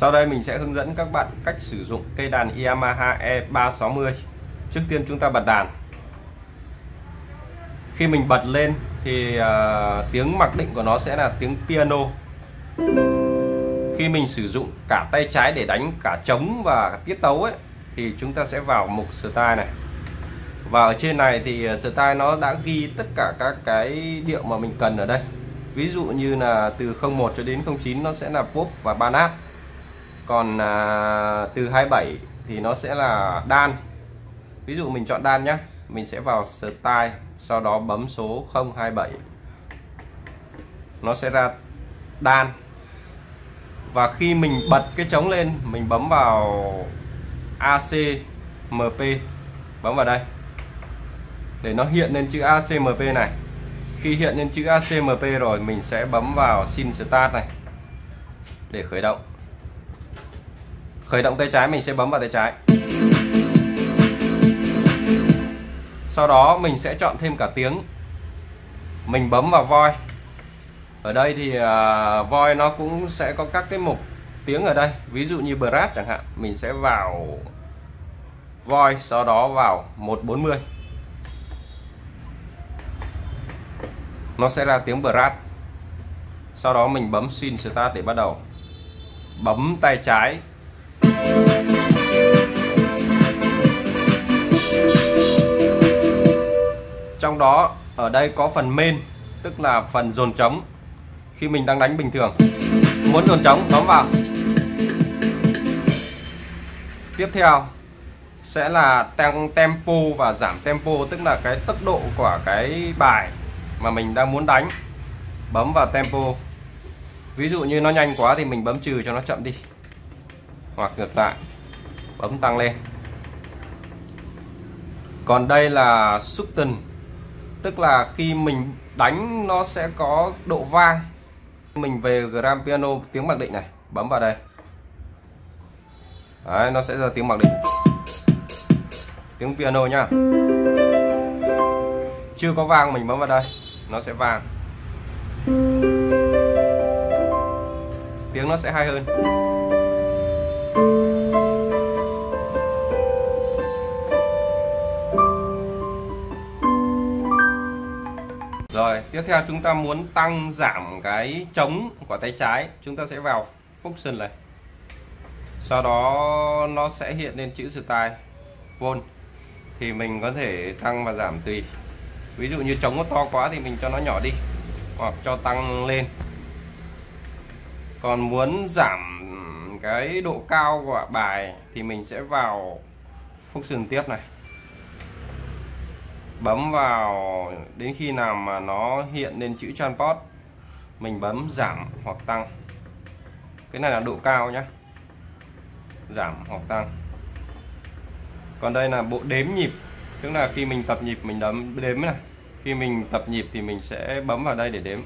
Sau đây mình sẽ hướng dẫn các bạn cách sử dụng cây đàn Yamaha E360 Trước tiên chúng ta bật đàn. Khi mình bật lên thì uh, tiếng mặc định của nó sẽ là tiếng piano. Khi mình sử dụng cả tay trái để đánh cả trống và tiết tấu ấy thì chúng ta sẽ vào mục style này. Và ở trên này thì à, style nó đã ghi tất cả các cái điệu mà mình cần ở đây. Ví dụ như là từ 01 cho đến 09 nó sẽ là pop và banat còn à, từ 27 thì nó sẽ là đan. Ví dụ mình chọn đan nhé mình sẽ vào style sau đó bấm số 027 nó sẽ ra đan. Và khi mình bật cái trống lên mình bấm vào ACMP bấm vào đây. Để nó hiện lên chữ ACMP này. Khi hiện lên chữ ACMP rồi mình sẽ bấm vào xin start này để khởi động khởi động tay trái mình sẽ bấm vào tay trái. Sau đó mình sẽ chọn thêm cả tiếng. Mình bấm vào voi. Ở đây thì uh, voi nó cũng sẽ có các cái mục tiếng ở đây. Ví dụ như brass chẳng hạn mình sẽ vào voi sau đó vào 140 nó sẽ ra tiếng brass sau đó mình bấm xin start để bắt đầu. Bấm tay trái trong đó, ở đây có phần main, tức là phần dồn trống. Khi mình đang đánh bình thường, muốn dồn trống, bấm vào. Tiếp theo, sẽ là tăng tempo và giảm tempo, tức là cái tốc độ của cái bài mà mình đang muốn đánh. Bấm vào tempo. Ví dụ như nó nhanh quá thì mình bấm trừ cho nó chậm đi hoặc ngược lại bấm tăng lên. Còn đây là xúc tình tức là khi mình đánh nó sẽ có độ vang. Mình về gram piano tiếng mặc định này bấm vào đây. Đấy, nó sẽ ra tiếng mặc định. Tiếng piano nhá. Chưa có vang mình bấm vào đây nó sẽ vang. Tiếng nó sẽ hay hơn. Rồi, tiếp theo chúng ta muốn tăng giảm cái trống của tay trái, chúng ta sẽ vào function này. Sau đó nó sẽ hiện lên chữ style volt thì mình có thể tăng và giảm tùy. Ví dụ như trống nó to quá thì mình cho nó nhỏ đi hoặc cho tăng lên. Còn muốn giảm cái độ cao của bài thì mình sẽ vào function tiếp này. Bấm vào, đến khi nào mà nó hiện lên chữ transport, mình bấm giảm hoặc tăng. Cái này là độ cao nhé giảm hoặc tăng. Còn đây là bộ đếm nhịp, tức là khi mình tập nhịp mình đấm, đếm này. Khi mình tập nhịp thì mình sẽ bấm vào đây để đếm.